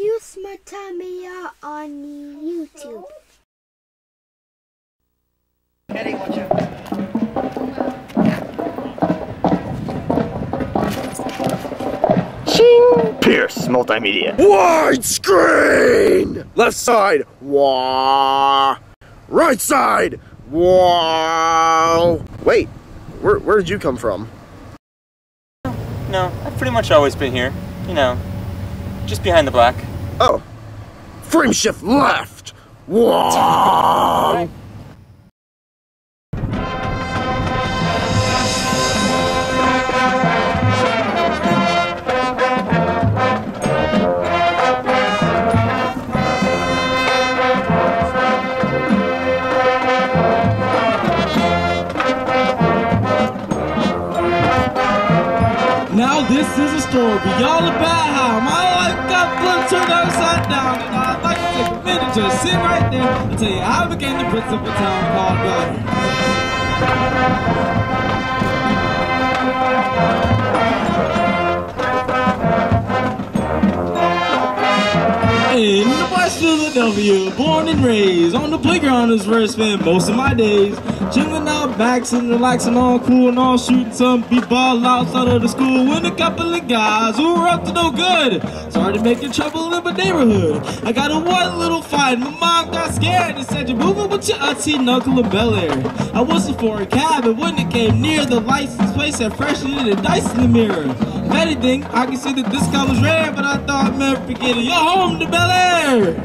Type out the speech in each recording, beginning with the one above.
Pearce Multimedia on YouTube. Shing! Pearce Multimedia. Widescreen! Left side, wah. Right side, wow. Wait, where, where did you come from? No, I've pretty much always been here. You know, just behind the black. Oh, frame shift left, wah. Now this is a story all about how my turned down, and I'd like to take a minute to sit right there and tell you how I the town called. In West Philadelphia, born and raised, on the playground is where I spent most of my days. Chilling out and relaxing, all cool and all shooting some b-ball outside of the school with a couple of guys who were up to no good. Started making trouble in my neighborhood. I got in one little fight. My mom got scared and said, You're moving with your auntie and uncle in Bel Air. I wasn't for a cab, and when it came near, the license plate said freshen and dice in the mirror. If anything, I can see that this guy was red, but I thought, man, forget it. You're home to Bel Air.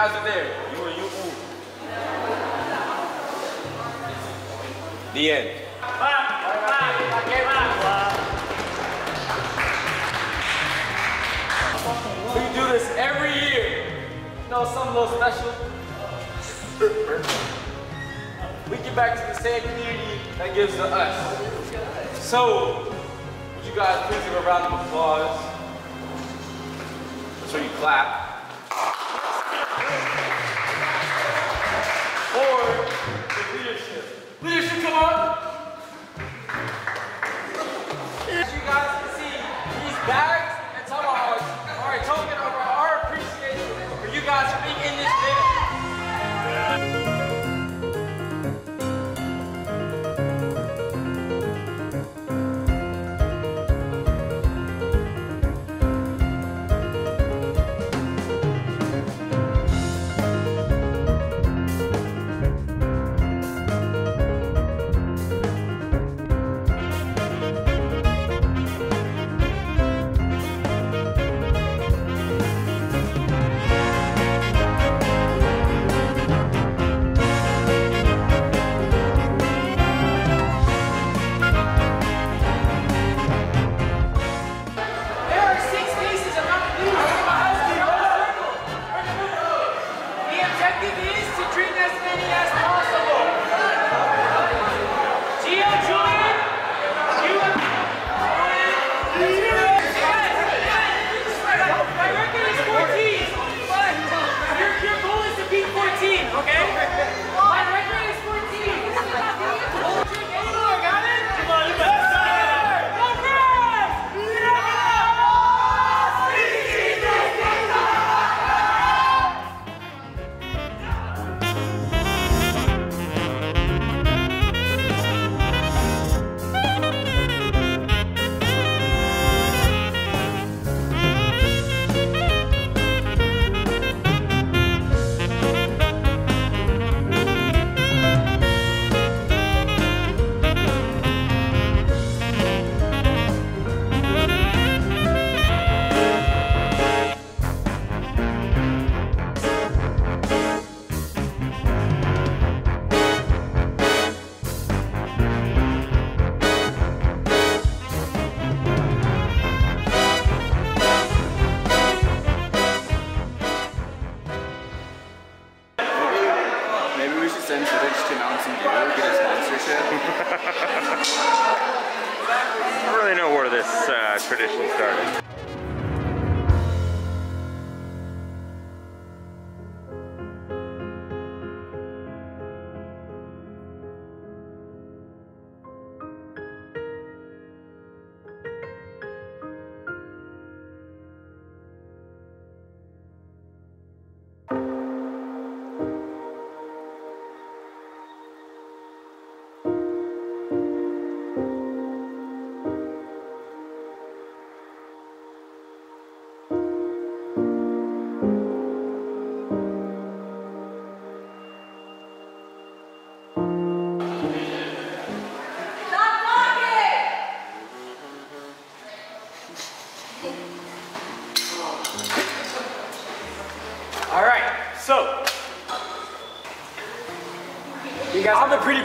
guys are there. You you ooh. The end. We do this every year. You know, something a little special. we get back to the same community that gives to us. So, would you guys please give a round of applause? That's when you clap. about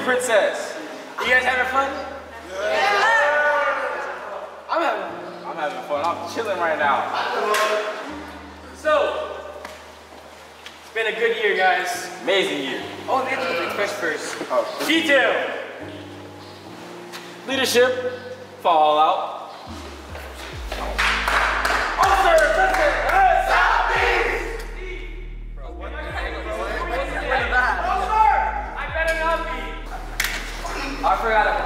princess. You guys having fun? Yeah. I'm having, I'm having fun. I'm chilling right now. So, it's been a good year, guys. Amazing year. Oh, and that's the question first. Oh. Detail. Leadership. Fallout. Oh, Officer, offer out of it.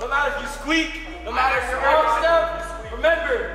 no matter if you squeak, no matter if you're wrong stuff, remember,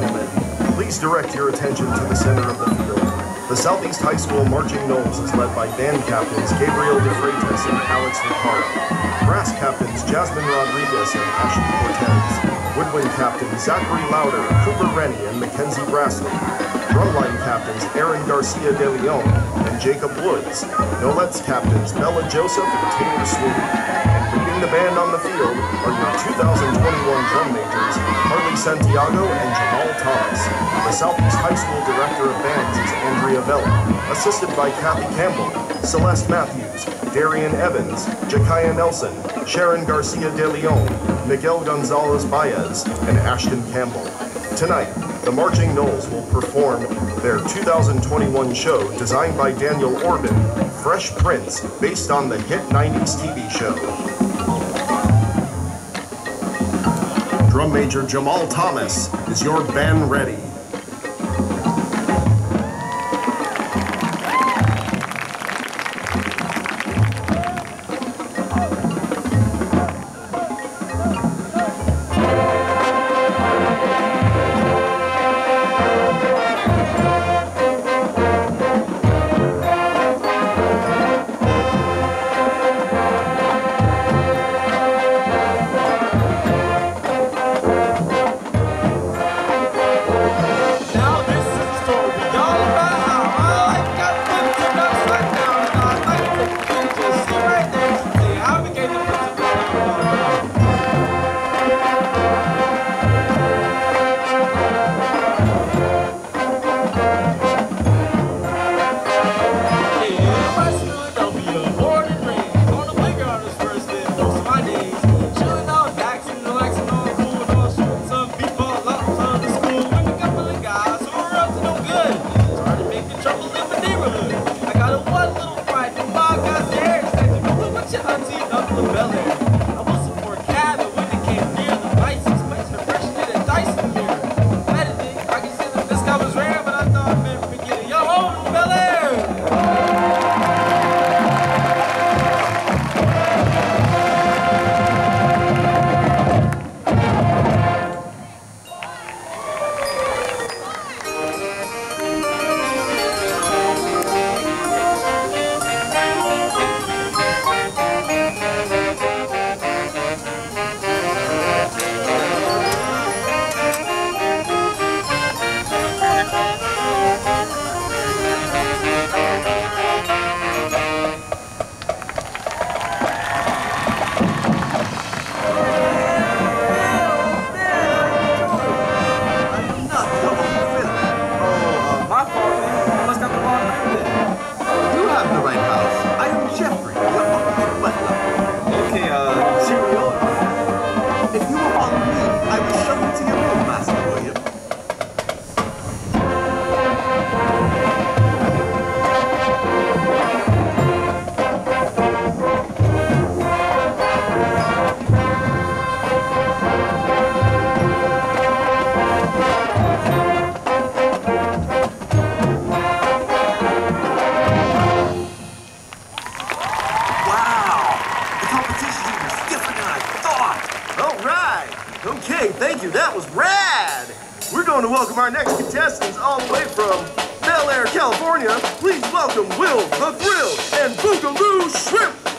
gentlemen, please direct your attention to the center of the field. The Southeast High School Marching Noles is led by band captains Gabriel De Freitas and Alex Ricaro, brass captains Jasmine Rodriguez and Ashley Cortez, woodwind captains Zachary Lauder, Cooper Rennie, and Mackenzie Brastley, drumline captains Aaron Garcia de Leon and Jacob Woods, Nolet's captains Bella Joseph and Taylor and leading the band on the field are your 2021 drum majors, Harley Santiago and Jamal Thomas. The Southeast High School Director of Bands is Andrea Vella, assisted by Kathy Campbell, Celeste Matthews, Darian Evans, Jakaya Nelson, Sharon Garcia de Leon, Miguel Gonzalez Baez, and Ashton Campbell. Tonight, the Marching Noles will perform their 2021 show designed by Daniel Orban, Fresh Prince, based on the hit 90s TV show. Drum Major Jamal Thomas is your band ready. Okay, thank you. That was rad! We're going to welcome our next contestants all the way from Bel Air, California. Please welcome Will the Thrill and Boogaloo Shrimp!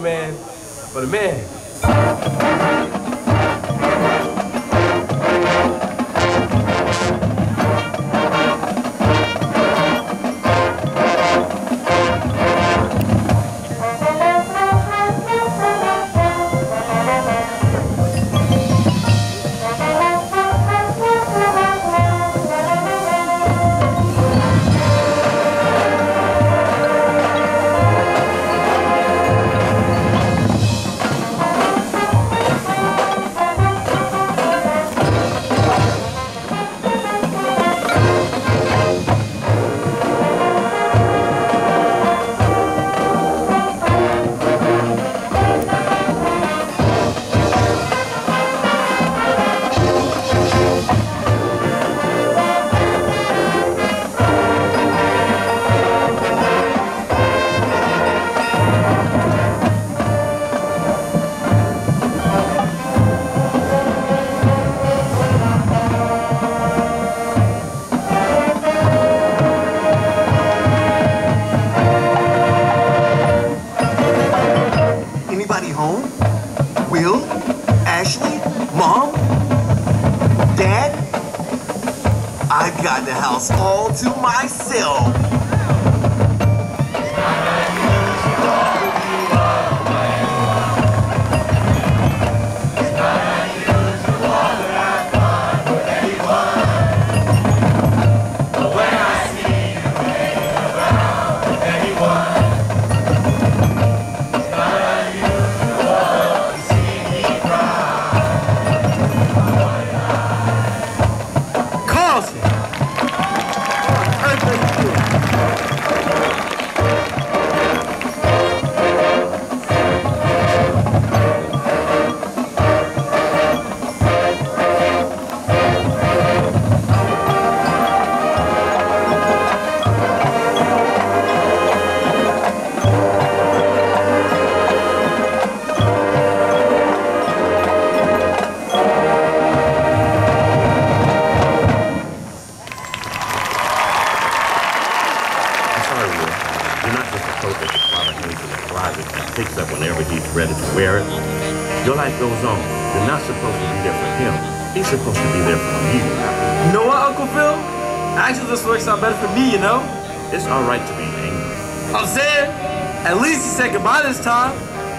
Man, but a man.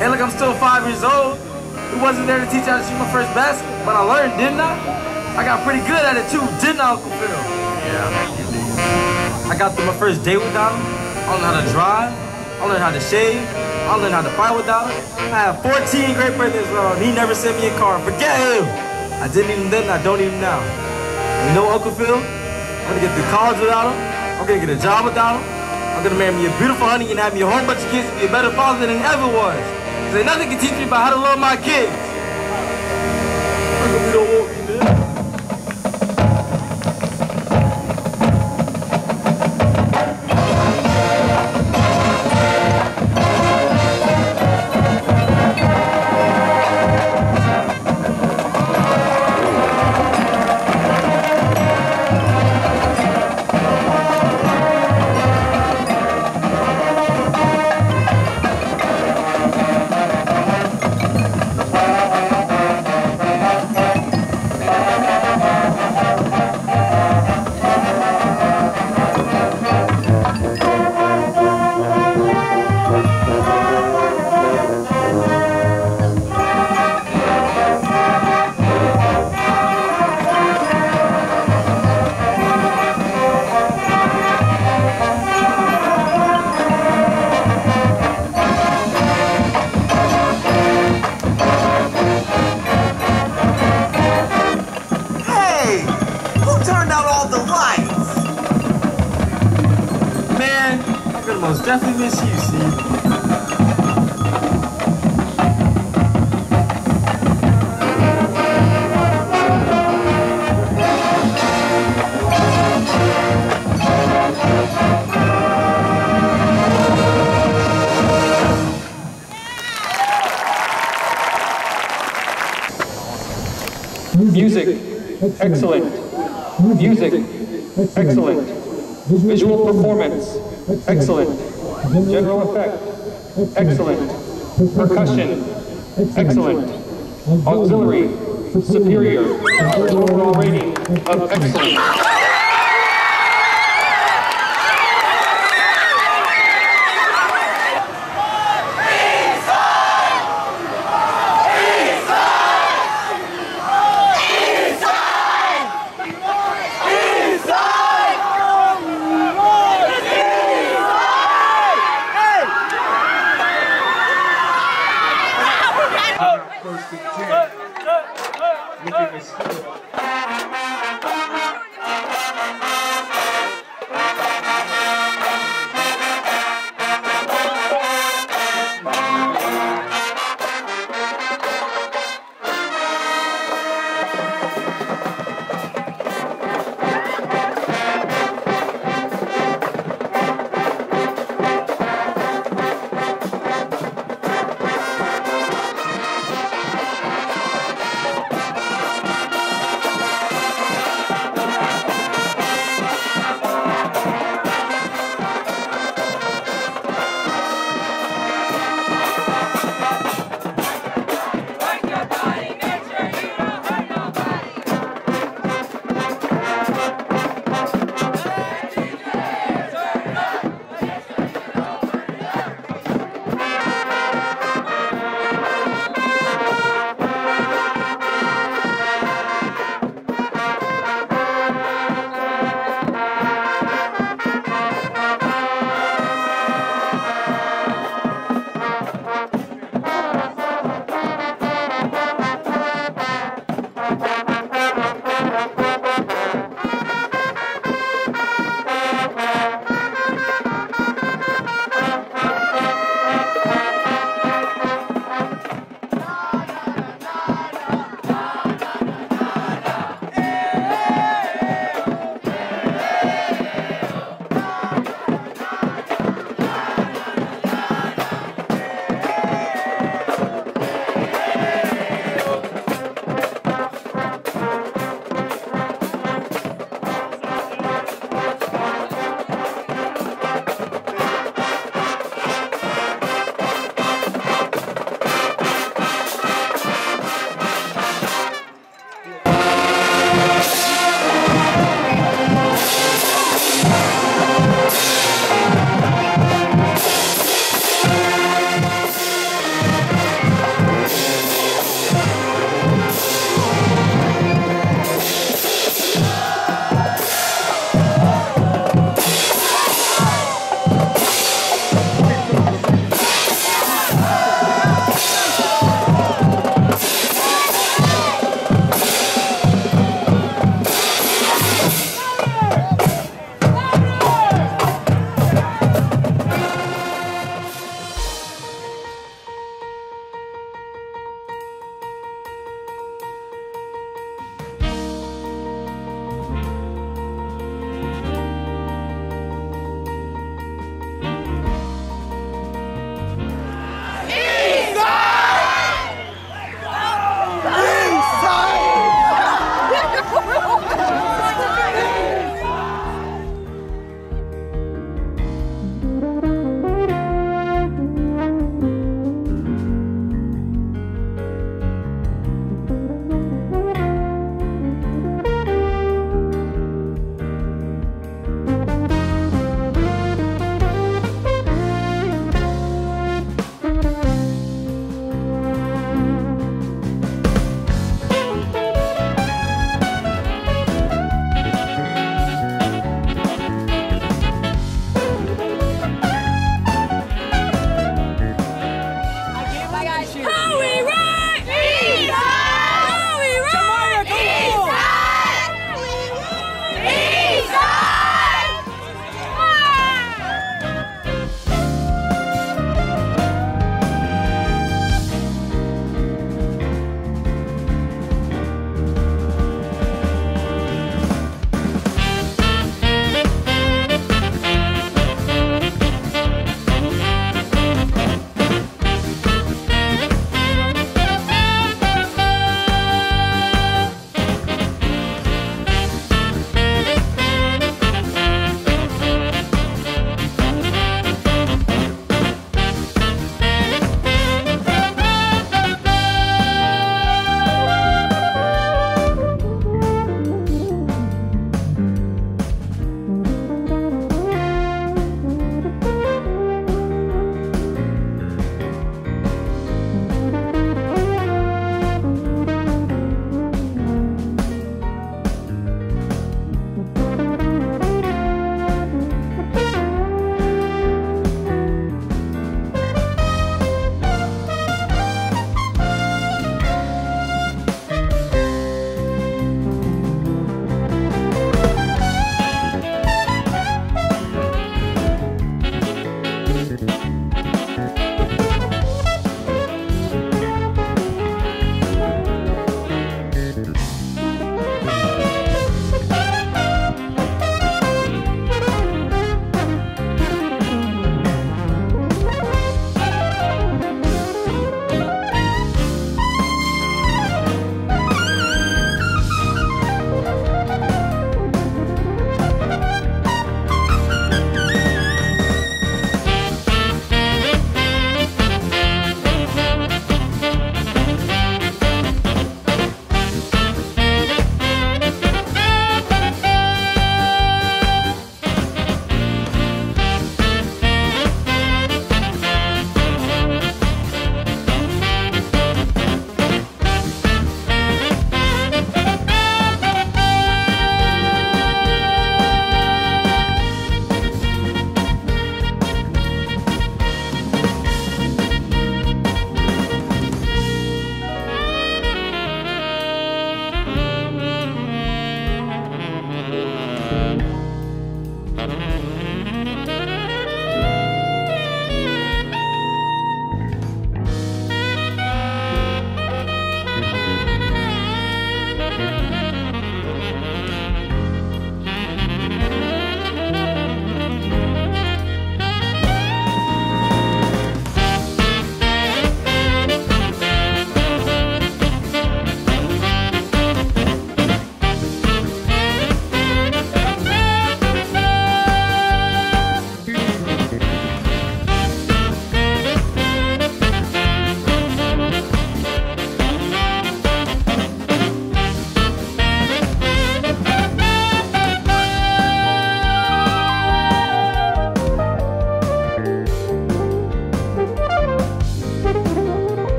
And look, I'm still five years old. He wasn't there to teach how to shoot my first basket, but I learned, didn't I? I got pretty good at it too, didn't I, Uncle Phil? Yeah. I got through my first date without him. I learned how to drive. I learned how to shave. I learned how to fight without him. I have 14 great birthdays without. He never sent me a card. Forget him. I didn't even then, I don't even now. You know, Uncle Phil? I'm gonna get through college without him. I'm gonna get a job without him. I'm gonna marry me a beautiful honey and have me a whole bunch of kids and be a better father than ever was. Ain't nothing can teach me about how to love my kids. Don't want Music, excellent. Music, excellent. Visual performance, excellent. General effect, excellent. Percussion, excellent. Auxiliary, superior. Overall rating of excellent.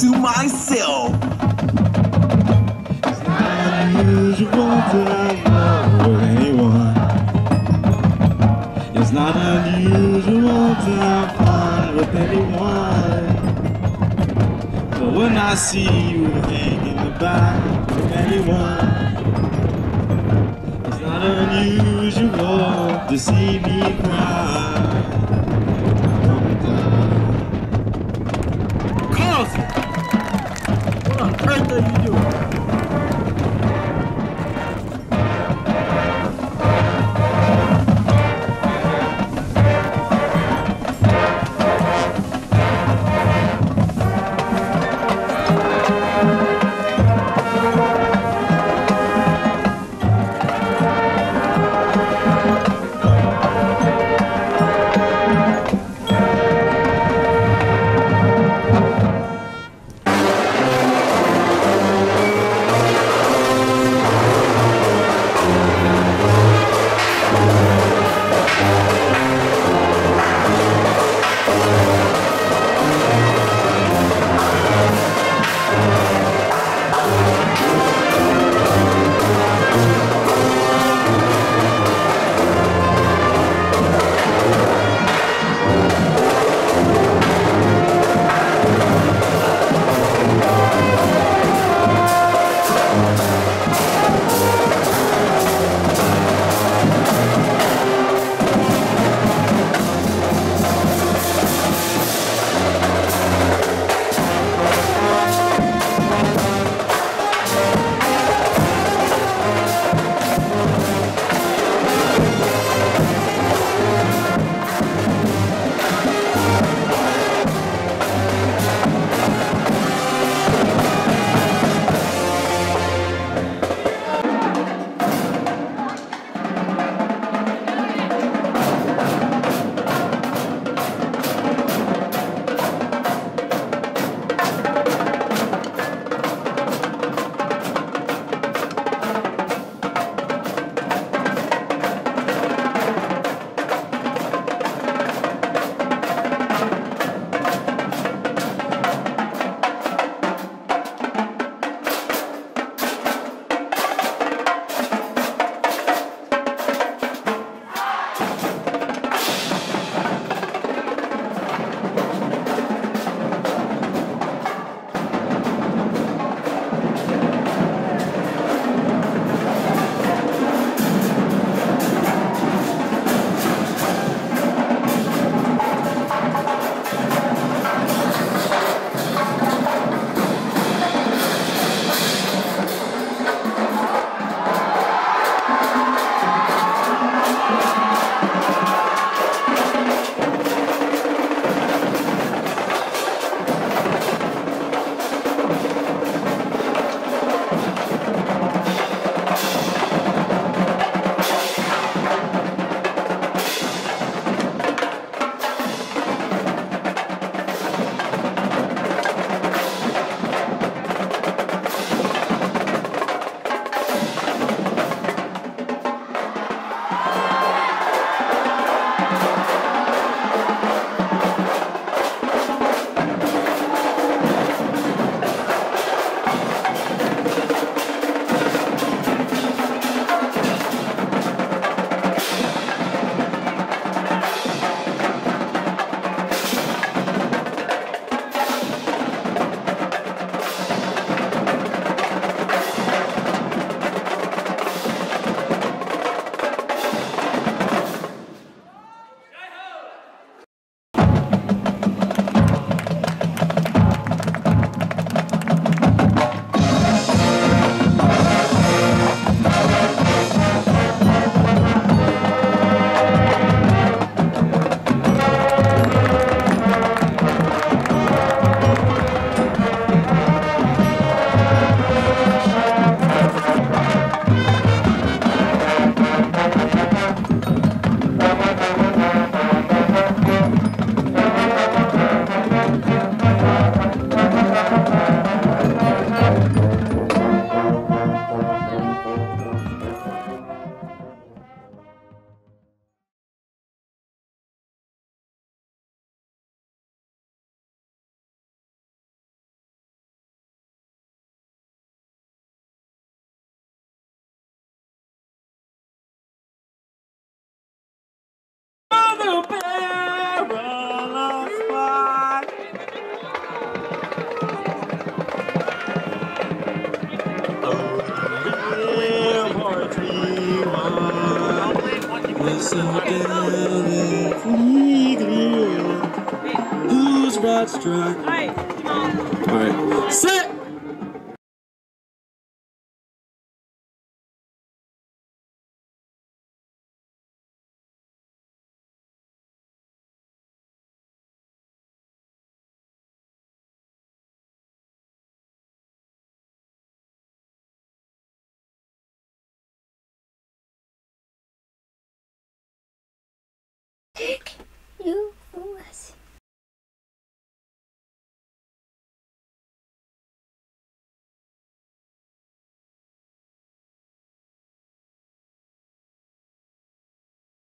To myself. unusual to love with anyone. It's not unusual to have fun with anyone. But when I see you hanging about with anyone, it's not unusual to see me